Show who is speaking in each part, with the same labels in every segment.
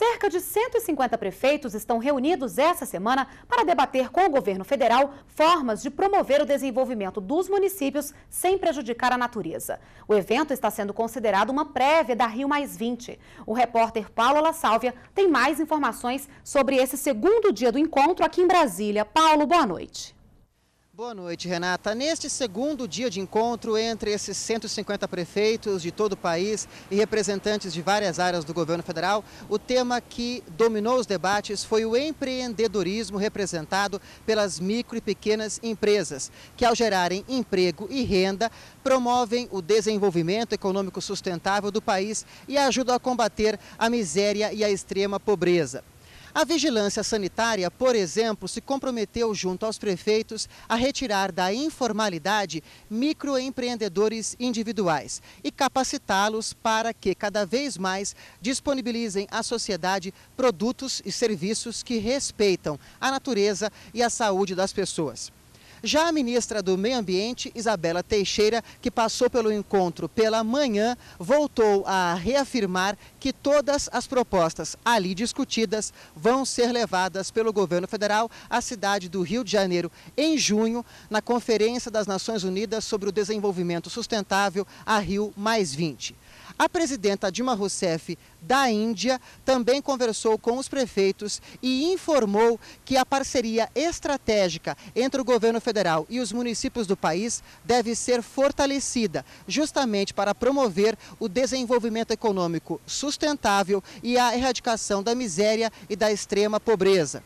Speaker 1: Cerca de 150 prefeitos estão reunidos essa semana para debater com o governo federal formas de promover o desenvolvimento dos municípios sem prejudicar a natureza. O evento está sendo considerado uma prévia da Rio Mais 20. O repórter Paulo La Sálvia tem mais informações sobre esse segundo dia do encontro aqui em Brasília. Paulo, boa noite.
Speaker 2: Boa noite, Renata. Neste segundo dia de encontro entre esses 150 prefeitos de todo o país e representantes de várias áreas do governo federal, o tema que dominou os debates foi o empreendedorismo representado pelas micro e pequenas empresas, que ao gerarem emprego e renda, promovem o desenvolvimento econômico sustentável do país e ajudam a combater a miséria e a extrema pobreza. A vigilância sanitária, por exemplo, se comprometeu junto aos prefeitos a retirar da informalidade microempreendedores individuais e capacitá-los para que cada vez mais disponibilizem à sociedade produtos e serviços que respeitam a natureza e a saúde das pessoas. Já a ministra do Meio Ambiente, Isabela Teixeira, que passou pelo encontro pela manhã, voltou a reafirmar que todas as propostas ali discutidas vão ser levadas pelo governo federal à cidade do Rio de Janeiro em junho, na Conferência das Nações Unidas sobre o Desenvolvimento Sustentável, a Rio Mais 20. A presidenta Dilma Rousseff da Índia também conversou com os prefeitos e informou que a parceria estratégica entre o governo federal e os municípios do país deve ser fortalecida, justamente para promover o desenvolvimento econômico sustentável e a erradicação da miséria e da extrema pobreza.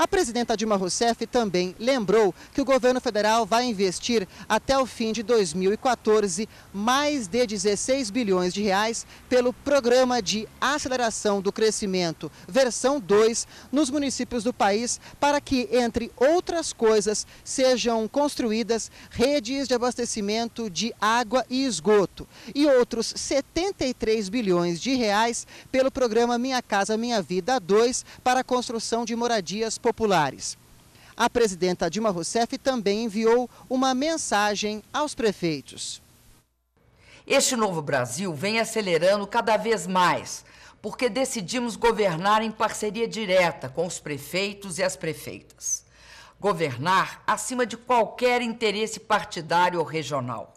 Speaker 2: A presidenta Dilma Rousseff também lembrou que o governo federal vai investir até o fim de 2014 mais de 16 bilhões de reais pelo Programa de Aceleração do Crescimento, versão 2, nos municípios do país, para que, entre outras coisas, sejam construídas redes de abastecimento de água e esgoto e outros 73 bilhões de reais pelo programa Minha Casa Minha Vida 2 para a construção de moradias populares populares. A presidenta Dilma Rousseff também enviou uma mensagem aos prefeitos.
Speaker 3: Este novo Brasil vem acelerando cada vez mais, porque decidimos governar em parceria direta com os prefeitos e as prefeitas. Governar acima de qualquer interesse partidário ou regional.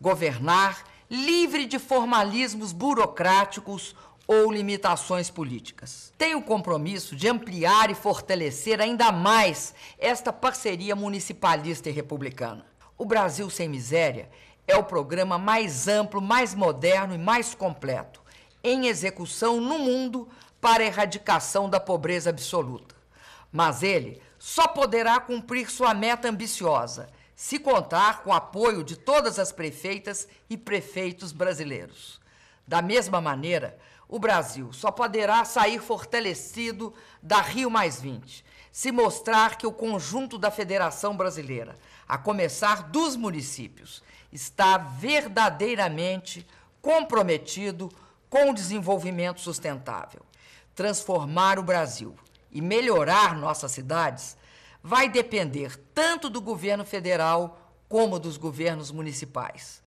Speaker 3: Governar livre de formalismos burocráticos ou limitações políticas. Tenho o compromisso de ampliar e fortalecer ainda mais esta parceria municipalista e republicana. O Brasil Sem Miséria é o programa mais amplo, mais moderno e mais completo em execução no mundo para a erradicação da pobreza absoluta. Mas ele só poderá cumprir sua meta ambiciosa se contar com o apoio de todas as prefeitas e prefeitos brasileiros. Da mesma maneira, o Brasil só poderá sair fortalecido da Rio se mostrar que o conjunto da Federação Brasileira, a começar dos municípios, está verdadeiramente comprometido com o desenvolvimento sustentável. Transformar o Brasil e melhorar nossas cidades vai depender tanto do governo federal como dos governos municipais.